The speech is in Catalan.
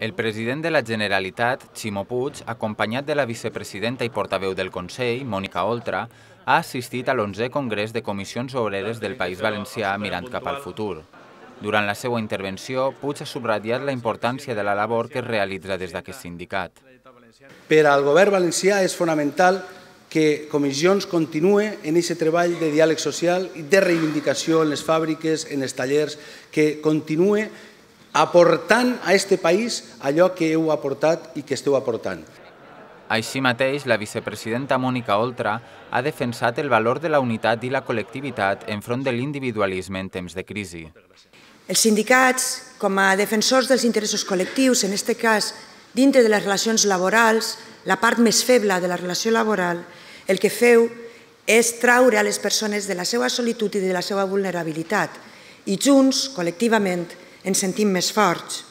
El president de la Generalitat, Ximo Puig, acompanyat de la vicepresidenta i portaveu del Consell, Mònica Oltra, ha assistit a l'11è Congrés de Comissions Obreres del País Valencià mirant cap al futur. Durant la seva intervenció, Puig ha subratllat la importància de la labor que es realitza des d'aquest sindicat. Per al govern valencià és fonamental que Comissions continue en aquest treball de diàleg social i de reivindicació en les fàbriques, en els tallers, que continue aportant a este país allò que heu aportat i que esteu aportant. Així mateix, la vicepresidenta Mònica Oltra ha defensat el valor de la unitat i la col·lectivitat enfront de l'individualisme en temps de crisi. Els sindicats, com a defensors dels interessos col·lectius, en aquest cas dintre de les relacions laborals, la part més feble de la relació laboral, el que feu és traure a les persones de la seva solitud i de la seva vulnerabilitat i junts, col·lectivament, ens sentim més forts.